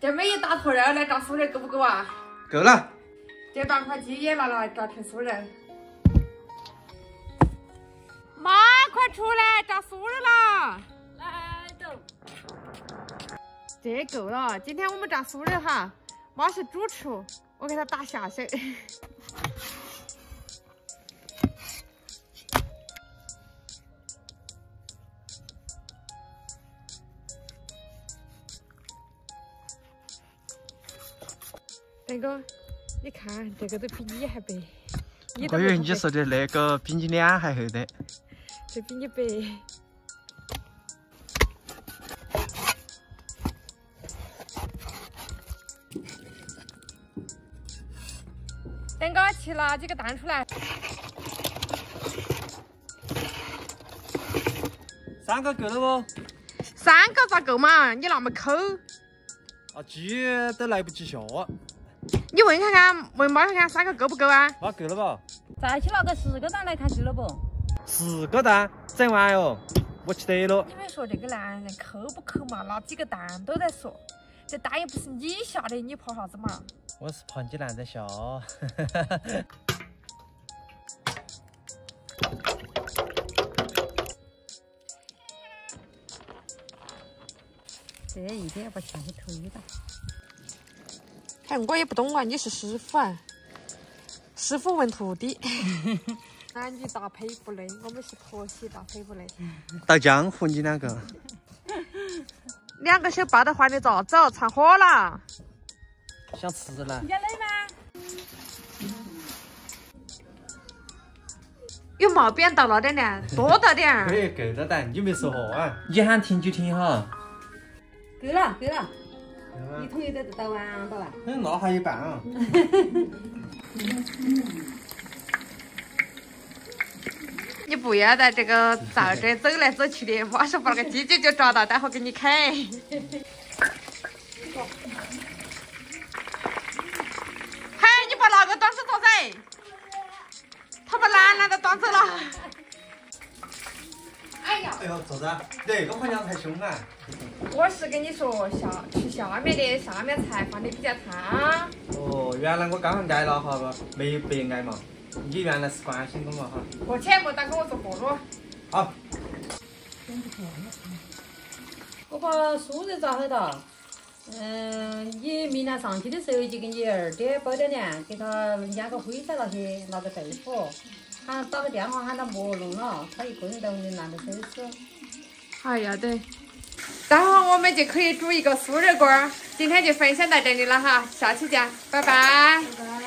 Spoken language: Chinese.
这么一大坨肉来炸酥肉够不够啊？够了。这半块鸡也拿来炸成酥肉。妈，快出来炸酥肉了！来走。这够了，今天我们炸酥肉哈。妈是主厨，我给他打下手。那个，你看这个都比你还白。我以为你说的那个比你脸还厚的。这比你白。等哥去拿几个蛋出来。三个够了不？三个咋够嘛？你那么抠。啊，鸡都来不及下。你问看看，问妈看看，三个够不够啊？那够了吧？再去拿个十个蛋来看够了不？十个蛋整完哟，我去得了。你们说这个男人抠不抠嘛？拿几个蛋都在说，这蛋又不是你下的，你怕啥子嘛？我是怕你男人笑。这一定要把钱给推到。哎，我也不懂啊，你是师傅啊，师傅问徒弟。男女搭配不累，我们是婆媳搭配不累。到江湖，你两个。两个手抱得欢的咋走？串火了。想吃了。要累吗？有毛病到那点呢？多到点。可以够了蛋，你没说话。你喊停就停哈。够了，够了。一桶油都倒完了吧？嗯，那还一半啊。你不要在这个灶这走来走去的，马上把那个鸡鸡就抓到，待会给你啃。咋子？这个婆娘才凶啊！我是跟你说下去下面的，下面菜放的比较烫。哦，原来我刚刚挨了哈不，没有白挨嘛。你原来是关心我嘛哈？过去莫当跟我做活路。好。我把酥肉炸好了。嗯，你明天上去的时候就给你二爹包点粮，给他腌个灰菜那些，拿个豆腐。喊打个电话喊他莫弄了，他一个人在屋里难得收拾。哎呀对，待会我们就可以煮一个酥肉锅儿。今天就分享到这里了哈，下期见，拜拜。拜拜。